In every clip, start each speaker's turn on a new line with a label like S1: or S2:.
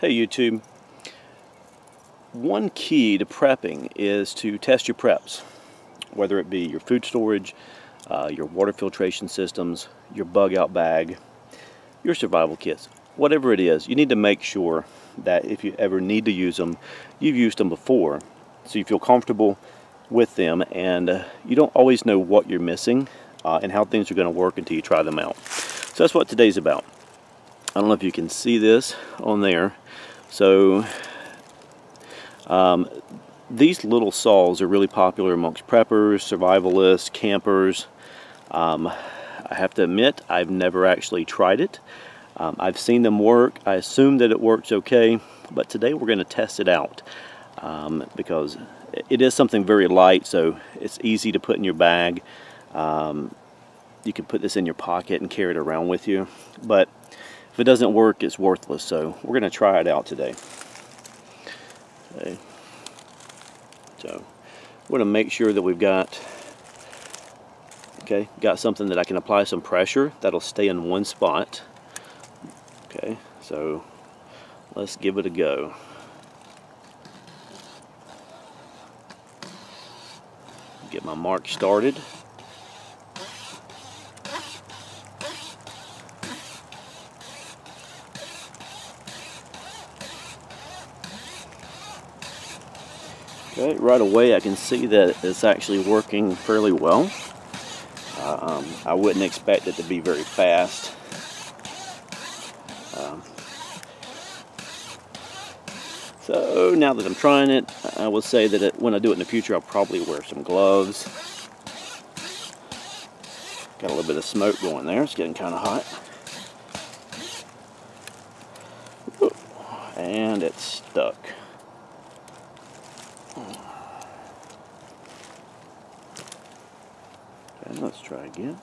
S1: Hey YouTube. One key to prepping is to test your preps, whether it be your food storage, uh, your water filtration systems, your bug out bag, your survival kits, whatever it is, you need to make sure that if you ever need to use them, you've used them before so you feel comfortable with them and uh, you don't always know what you're missing uh, and how things are going to work until you try them out. So that's what today's about. I don't know if you can see this on there. So um, these little saws are really popular amongst preppers, survivalists, campers. Um, I have to admit, I've never actually tried it. Um, I've seen them work. I assume that it works okay, but today we're going to test it out um, because it is something very light, so it's easy to put in your bag. Um, you can put this in your pocket and carry it around with you, but if it doesn't work, it's worthless. So we're going to try it out today. Okay. So we're going to make sure that we've got okay got something that I can apply some pressure that'll stay in one spot okay so let's give it a go get my mark started Okay, right away I can see that it's actually working fairly well. Uh, um, I wouldn't expect it to be very fast. Um, so now that I'm trying it, I will say that it, when I do it in the future, I'll probably wear some gloves. Got a little bit of smoke going there. It's getting kind of hot. And it's stuck. Okay, let's try again.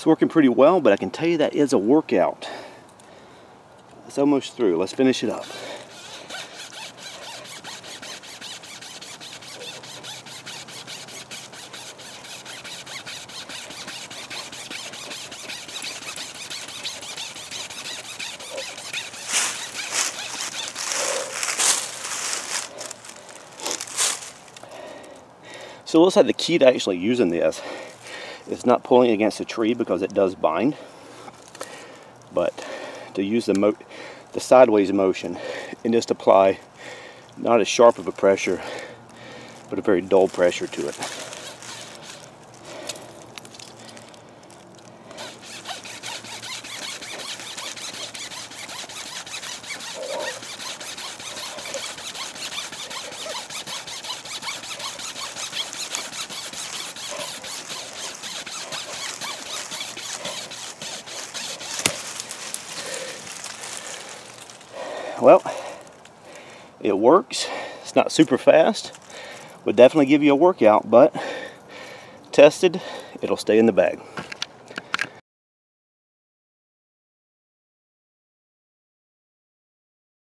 S1: It's working pretty well, but I can tell you that is a workout. It's almost through. Let's finish it up. So it looks like the key to actually using this it's not pulling against the tree because it does bind. But to use the, mo the sideways motion and just apply not as sharp of a pressure, but a very dull pressure to it. Well, it works. It's not super fast. Would definitely give you a workout, but tested, it'll stay in the bag.